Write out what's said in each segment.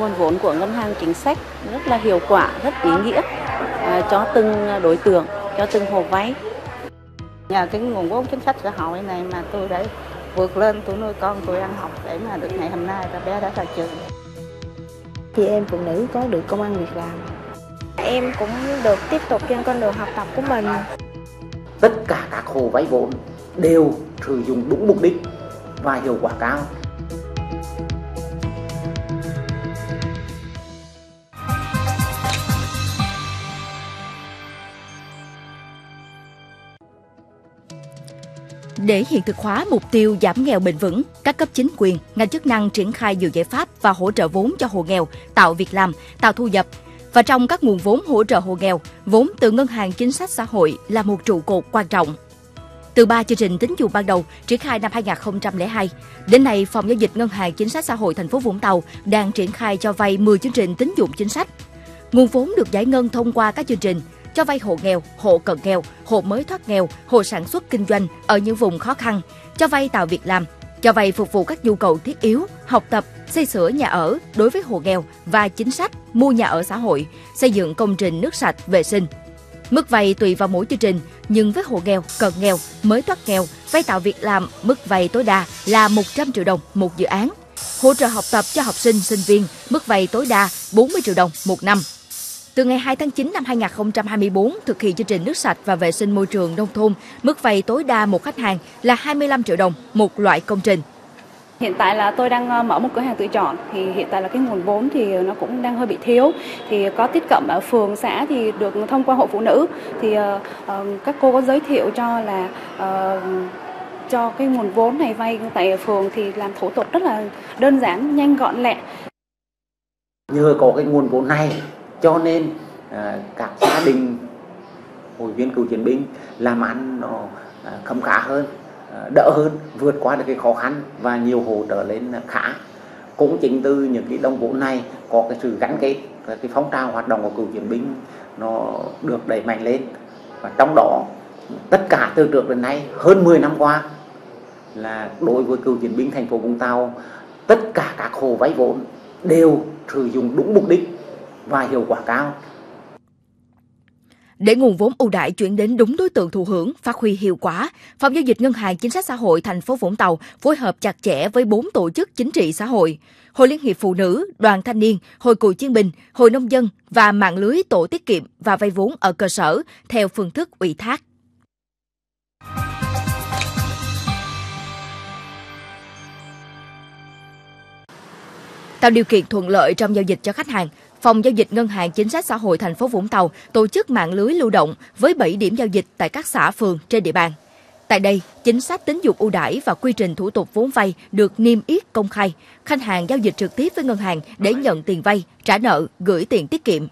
nguồn vốn của ngân hàng chính sách rất là hiệu quả, rất ý nghĩa à, cho từng đối tượng, cho từng hộ vay. Nhờ cái nguồn vốn chính sách xã hội này mà tôi đã vượt lên tôi nuôi con tôi ăn học để mà được ngày hôm nay là bé đã ra trường. Chị em phụ nữ có được công ăn việc làm. Em cũng được tiếp tục trên con đường học tập của mình. Tất cả các hồ vay vốn đều sử dụng đúng mục đích và hiệu quả cao. Để hiện thực hóa mục tiêu giảm nghèo bền vững, các cấp chính quyền, ngành chức năng triển khai nhiều giải pháp và hỗ trợ vốn cho hộ nghèo, tạo việc làm, tạo thu nhập. Và trong các nguồn vốn hỗ trợ hộ nghèo, vốn từ Ngân hàng Chính sách Xã hội là một trụ cột quan trọng. Từ ba chương trình tín dụng ban đầu triển khai năm 2002, đến nay Phòng giao dịch Ngân hàng Chính sách Xã hội thành phố Vũng Tàu đang triển khai cho vay 10 chương trình tín dụng chính sách. Nguồn vốn được giải ngân thông qua các chương trình cho vay hộ nghèo, hộ cận nghèo, hộ mới thoát nghèo, hộ sản xuất kinh doanh ở những vùng khó khăn, cho vay tạo việc làm, cho vay phục vụ các nhu cầu thiết yếu, học tập, xây sửa nhà ở đối với hộ nghèo và chính sách mua nhà ở xã hội, xây dựng công trình nước sạch, vệ sinh. Mức vay tùy vào mỗi chương trình, nhưng với hộ nghèo, cận nghèo, mới thoát nghèo, vay tạo việc làm, mức vay tối đa là 100 triệu đồng một dự án. Hỗ trợ học tập cho học sinh, sinh viên, mức vay tối đa 40 triệu đồng một năm. Từ ngày 2 tháng 9 năm 2024, thực hiện chương trình nước sạch và vệ sinh môi trường nông thôn, mức vay tối đa một khách hàng là 25 triệu đồng một loại công trình. Hiện tại là tôi đang ờ, mở một cửa hàng tự chọn. Thì hiện tại là cái nguồn vốn thì nó cũng đang hơi bị thiếu. Thì có tiếp cận ở phường xã thì được thông qua hội phụ nữ. Thì uh, các cô có giới thiệu cho là cho cái nguồn vốn này vay tại phường thì làm thủ tục rất là đơn giản nhanh gọn lẹ. Nhờ có cái nguồn vốn này cho nên à, các gia đình hội viên cựu chiến binh làm ăn nó à, khấm khá hơn à, đỡ hơn vượt qua được cái khó khăn và nhiều hộ trở lên khá. Cũng chính từ những cái đồng vốn này có cái sự gắn kết cái phong trào hoạt động của cựu chiến binh nó được đẩy mạnh lên. Và trong đó tất cả từ trước đến nay hơn 10 năm qua là đối với cựu chiến binh thành phố Vũng Tàu tất cả các hồ vay vốn đều sử dụng đúng mục đích và hiệu quả cao. Để nguồn vốn ưu đãi chuyển đến đúng đối tượng thụ hưởng, phát huy hiệu quả, Phòng giao dịch Ngân hàng Chính sách Xã hội thành phố Vũng Tàu phối hợp chặt chẽ với bốn tổ chức chính trị xã hội, Hội Liên hiệp Phụ nữ, Đoàn Thanh niên, Hội Cựu chiến binh, Hội Nông dân và mạng lưới tổ tiết kiệm và vay vốn ở cơ sở theo phương thức ủy thác. Tạo điều kiện thuận lợi trong giao dịch cho khách hàng, Phòng giao dịch Ngân hàng Chính sách Xã hội thành phố Vũng Tàu tổ chức mạng lưới lưu động với 7 điểm giao dịch tại các xã phường trên địa bàn. Tại đây, chính sách tín dụng ưu đãi và quy trình thủ tục vốn vay được niêm yết công khai. Khách hàng giao dịch trực tiếp với ngân hàng để nhận tiền vay, trả nợ, gửi tiền tiết kiệm.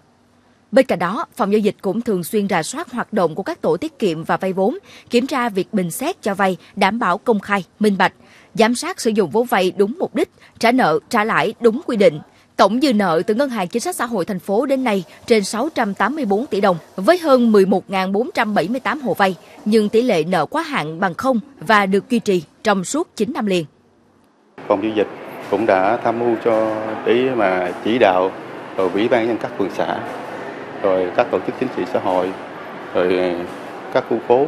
Bên cạnh đó, phòng giao dịch cũng thường xuyên rà soát hoạt động của các tổ tiết kiệm và vay vốn, kiểm tra việc bình xét cho vay, đảm bảo công khai, minh bạch, giám sát sử dụng vốn vay đúng mục đích, trả nợ, trả lãi đúng quy định, Tổng dư nợ từ Ngân hàng Chính sách Xã hội thành phố đến nay trên 684 tỷ đồng với hơn 11.478 hộ vay, nhưng tỷ lệ nợ quá hạn bằng không và được duy trì trong suốt 9 năm liền. Phòng giao dịch cũng đã tham mưu cho để mà chỉ đạo rồi ủy ban nhân các phường xã rồi các tổ chức chính trị xã hội rồi các khu phố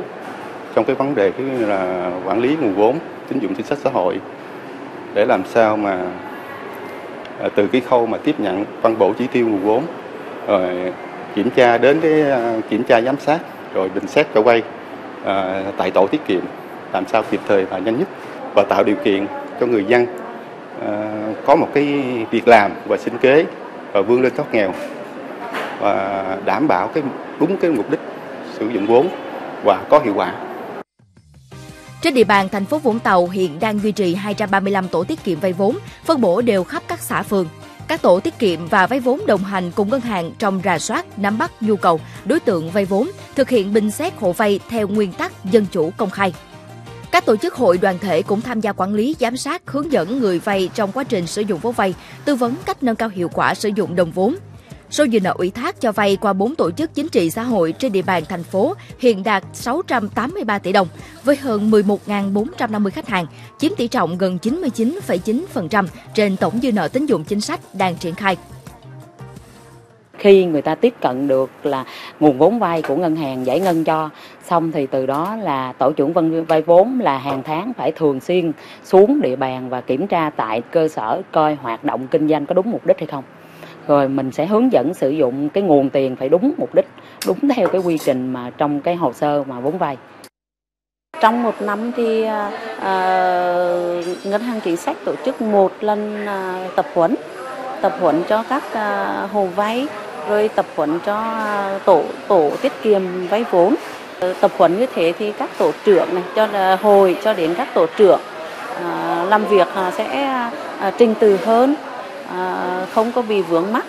trong cái vấn đề cái là quản lý nguồn vốn tín dụng chính sách xã hội để làm sao mà Ờ, từ cái khâu mà tiếp nhận phân bổ chỉ tiêu nguồn vốn rồi kiểm tra đến cái ờ, kiểm tra giám sát rồi bình xét cho vay à, tại tổ tiết kiệm làm sao kịp thời và nhanh nhất và tạo điều kiện cho người dân à, có một cái việc làm và sinh kế và vươn lên thoát nghèo và đảm bảo cái đúng cái mục đích sử dụng vốn và có hiệu quả. Trên địa bàn thành phố Vũng Tàu hiện đang duy trì 235 tổ tiết kiệm vay vốn, phân bổ đều khắp các xã phường. Các tổ tiết kiệm và vay vốn đồng hành cùng ngân hàng trong rà soát, nắm bắt nhu cầu, đối tượng vay vốn, thực hiện bình xét hộ vay theo nguyên tắc dân chủ công khai. Các tổ chức hội đoàn thể cũng tham gia quản lý, giám sát, hướng dẫn người vay trong quá trình sử dụng vốn vay, tư vấn cách nâng cao hiệu quả sử dụng đồng vốn. Số dư nợ ủy thác cho vay qua 4 tổ chức chính trị xã hội trên địa bàn thành phố hiện đạt 683 tỷ đồng, với hơn 11.450 khách hàng, chiếm tỷ trọng gần 99,9% trên tổng dư nợ tín dụng chính sách đang triển khai. Khi người ta tiếp cận được là nguồn vốn vay của ngân hàng giải ngân cho xong thì từ đó là tổ trưởng vân vay vốn là hàng tháng phải thường xuyên xuống địa bàn và kiểm tra tại cơ sở coi hoạt động kinh doanh có đúng mục đích hay không rồi mình sẽ hướng dẫn sử dụng cái nguồn tiền phải đúng mục đích đúng theo cái quy trình mà trong cái hồ sơ mà vốn vay. Trong một năm thì uh, ngân hàng chính sách tổ chức một lần uh, tập huấn tập huấn cho các uh, hồ vay rồi tập huấn cho uh, tổ tổ tiết kiệm vay vốn. Ờ, tập huấn như thế thì các tổ trưởng này cho hồi cho đến các tổ trưởng làm việc sẽ trình từ hơn. À, không có bị vướng mắc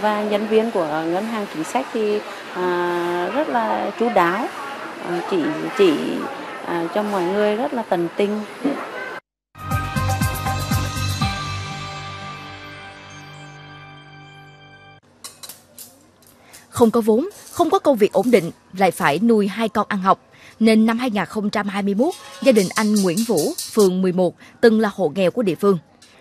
và nhân viên của ngân hàng chính sách thì à, rất là chú đáo à, chỉ chỉ cho mọi người rất là tận tình không có vốn, không có công việc ổn định, lại phải nuôi hai con ăn học. Nên năm 2021, gia đình anh Nguyễn Vũ, phường 11, từng là hộ nghèo của địa phương.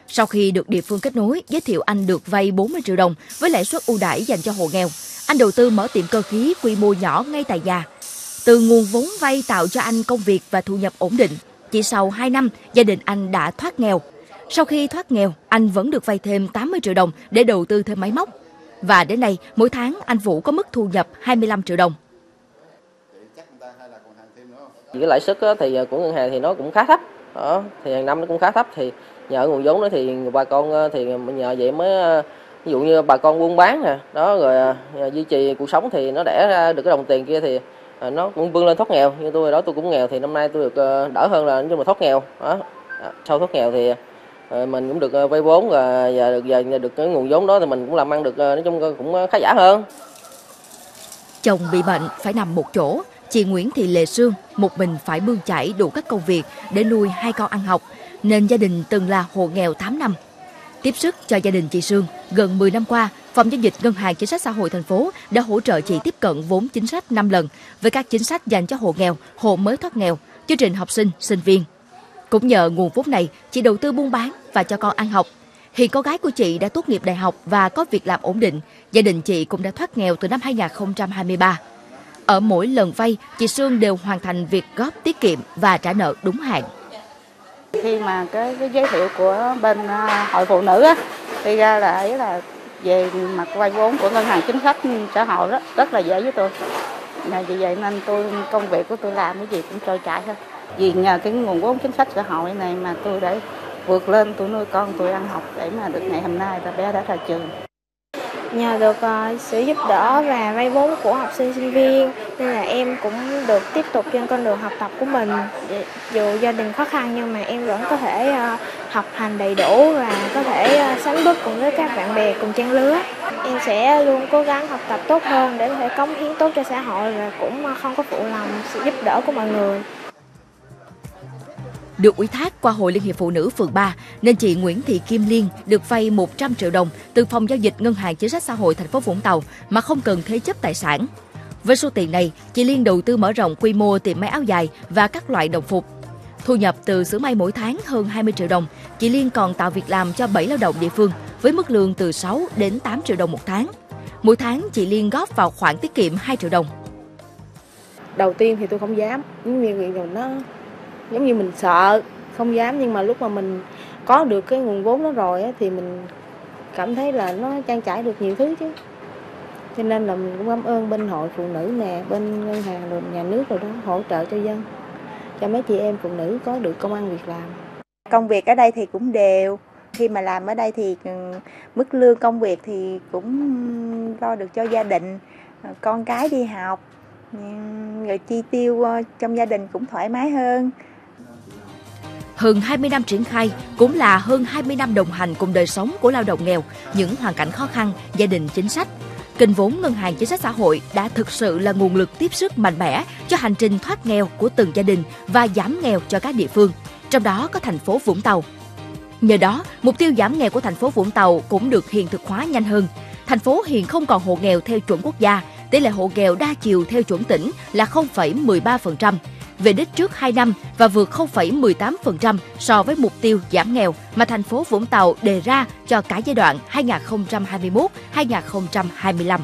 Sau khi được địa phương kết nối, giới thiệu anh được vay 40 triệu đồng với lãi suất ưu đãi dành cho hộ nghèo. Anh đầu tư mở tiệm cơ khí quy mô nhỏ ngay tại nhà. Từ nguồn vốn vay tạo cho anh công việc và thu nhập ổn định. Chỉ sau 2 năm, gia đình anh đã thoát nghèo. Sau khi thoát nghèo, anh vẫn được vay thêm 80 triệu đồng để đầu tư thêm máy móc. Và đến nay, mỗi tháng anh Vũ có mức thu nhập 25 triệu đồng. Cái lãi suất thì ờ, của ngân hàng thì nó cũng khá thấp. Đó, thì hàng năm nó cũng khá thấp thì nhờ nguồn vốn đó thì bà con ờ, thì nhờ vậy mới ờ, ví dụ như bà con buôn bán nè đó rồi duy trì cuộc sống thì nó đẻ ra được cái đồng tiền kia thì nó cũng vươn lên thoát nghèo như tôi đó tôi cũng nghèo thì năm nay tôi được đỡ hơn là nhưng mà thoát nghèo đó sau thoát nghèo thì mình cũng được vay vốn và và được và được cái nguồn vốn đó thì mình cũng làm ăn được nói chung cũng khá giả hơn. Chồng bị bệnh phải nằm một chỗ, chị Nguyễn Thị Lệ Sương một mình phải bươn chải đủ các công việc để nuôi hai con ăn học, nên gia đình từng là hộ nghèo 8 năm. Tiếp sức cho gia đình chị Sương, gần 10 năm qua, Phòng giao dịch Ngân hàng Chính sách Xã hội thành phố đã hỗ trợ chị tiếp cận vốn chính sách 5 lần với các chính sách dành cho hộ nghèo, hộ mới thoát nghèo, chương trình học sinh, sinh viên, cũng nhờ nguồn vốn này, chị đầu tư buôn bán và cho con ăn học. Hiện con gái của chị đã tốt nghiệp đại học và có việc làm ổn định. Gia đình chị cũng đã thoát nghèo từ năm 2023. Ở mỗi lần vay, chị Sương đều hoàn thành việc góp tiết kiệm và trả nợ đúng hạn. Khi mà cái, cái giới thiệu của bên à, hội phụ nữ á, thì ra là ấy là về mặt vay vốn của ngân hàng chính sách xã hội rất rất là dễ với tôi. Vì vậy nên tôi công việc của tôi làm cái gì cũng trôi chảy thôi vì nhờ cái nguồn vốn chính sách xã hội này mà tôi để vượt lên tôi nuôi con tôi ăn học để mà được ngày hôm nay là bé đã ra trường nhờ được uh, sự giúp đỡ và vay vốn của học sinh sinh viên nên là em cũng được tiếp tục trên con đường học tập của mình. Dù gia đình khó khăn nhưng mà em vẫn có thể uh, học hành đầy đủ và có thể uh, sánh bước cùng với các bạn bè cùng trang lứa. Em sẽ luôn cố gắng học tập tốt hơn để có thể cống hiến tốt cho xã hội và cũng không có phụ lòng sự giúp đỡ của mọi người được ủy thác qua Hội Liên hiệp Phụ nữ phường 3 nên chị Nguyễn Thị Kim Liên được vay 100 triệu đồng từ phòng giao dịch Ngân hàng Chính sách Xã hội thành phố Vũng Tàu mà không cần thế chấp tài sản. Với số tiền này, chị Liên đầu tư mở rộng quy mô tiệm máy áo dài và các loại đồng phục. Thu nhập từ xưởng may mỗi tháng hơn 20 triệu đồng, chị Liên còn tạo việc làm cho 7 lao động địa phương với mức lương từ 6 đến 8 triệu đồng một tháng. Mỗi tháng chị Liên góp vào khoản tiết kiệm 2 triệu đồng. Đầu tiên thì tôi không dám, nhưng vì nó giống như mình sợ không dám nhưng mà lúc mà mình có được cái nguồn vốn đó rồi á, thì mình cảm thấy là nó trang trải được nhiều thứ chứ. Cho nên là mình cũng cảm ơn bên hội phụ nữ nè bên ngân hàng rồi nhà nước rồi đó hỗ trợ cho dân cho mấy chị em phụ nữ có được công ăn việc làm. Công việc ở đây thì cũng đều. Khi mà làm ở đây thì ừ, mức lương công việc thì cũng lo được cho gia đình. Ờ, con cái đi học ừ, rồi chi tiêu ờ, trong gia đình cũng thoải mái hơn hơn 20 năm triển khai cũng là hơn 20 năm đồng hành cùng đời sống của lao động nghèo, những hoàn cảnh khó khăn, gia đình chính sách. Kênh vốn Ngân hàng Chính sách Xã hội đã thực sự là nguồn lực tiếp sức mạnh mẽ cho hành trình thoát nghèo của từng gia đình và giảm nghèo cho các địa phương, trong đó có thành phố Vũng Tàu. Nhờ đó, mục tiêu giảm nghèo của thành phố Vũng Tàu cũng được hiện thực hóa nhanh hơn. Thành phố hiện không còn hộ nghèo theo chuẩn quốc gia, tỷ lệ hộ nghèo đa chiều theo chuẩn tỉnh là 0,13%, về đích trước 2 năm và vượt 0,18% so với mục tiêu giảm nghèo mà thành phố Vũng Tàu đề ra cho cả giai đoạn 2021-2025.